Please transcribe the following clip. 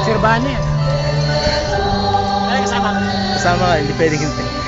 Sir Bane. Kaya kasama. Kasama ka, hindi pwedeng hindi.